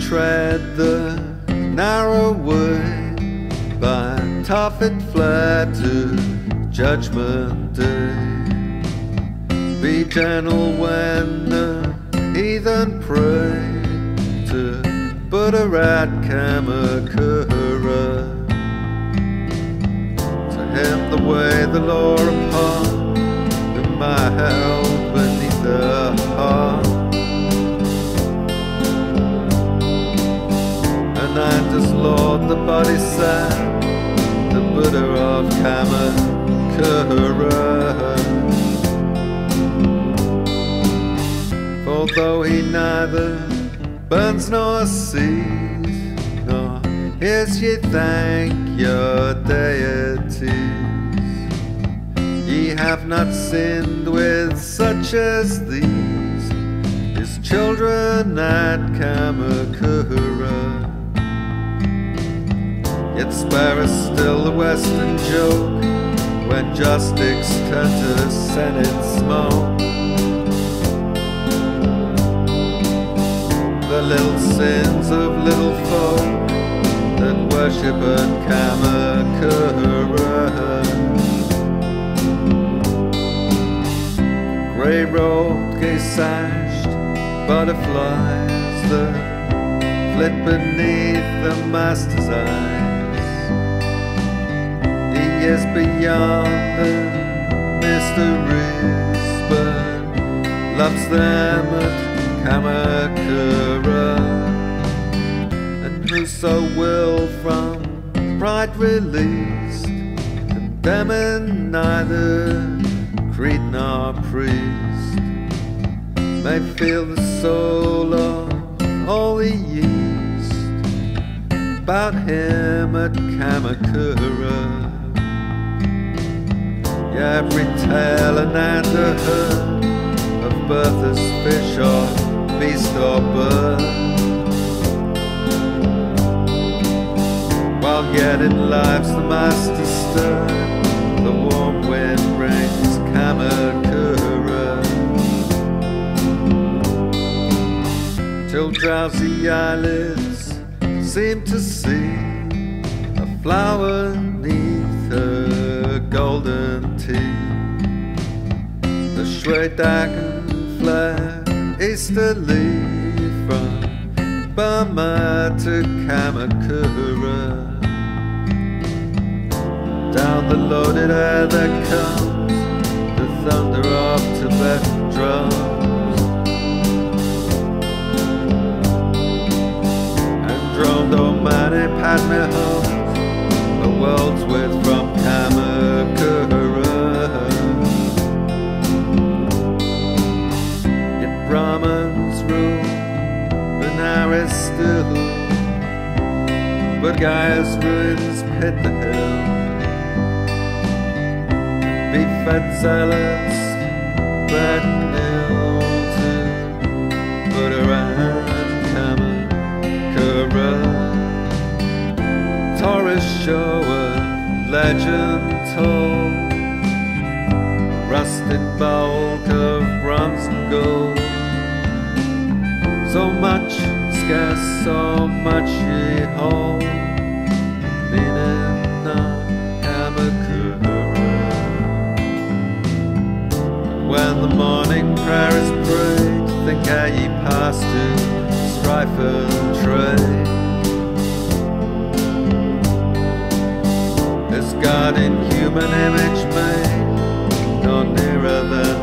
tread the narrow way by Tophet fled to Judgment Day. Be gentle when the heathen pray to Buddha Kamakura. To him the way, the law And Lord the Bodhisat, the Buddha of Kamakura. For though he neither burns nor sees, nor hears ye thank your deities. Ye have not sinned with such as these, his children at Kamakura. Yet spare us still the western joke when joss-sticks turned to senate smoke. The little sins of little folk that worship at Kamakura. Grey road, gay sashed butterflies that flit beneath the master's eyes. He is beyond the mysteries, but loves them at Kamakura. And whoso will from pride released, condemning neither creed nor priest, may feel the soul of holy yeast about him at Kamakura. Every tale and a herd of birthers, fish or beast or bird. While yet in life's the master stirred, the warm wind brings Kamakura. Till drowsy eyelids seem to see a flower golden teeth. The Shwedagon flare easterly from Burma to Kamakura. Down the loaded air that comes the thunder of Tibetan drums. And droned old Mani Padme hums a world's width from still, but Gaya's ruins pit the hill. Be fed zealots, but nil to Buddha and Kamakura. Taurus show a legend told, rusted bulk scarce, so much not Kamakura. When the morning prayer is prayed, think how ye pass to strife and trade. Is God in human image made, no nearer than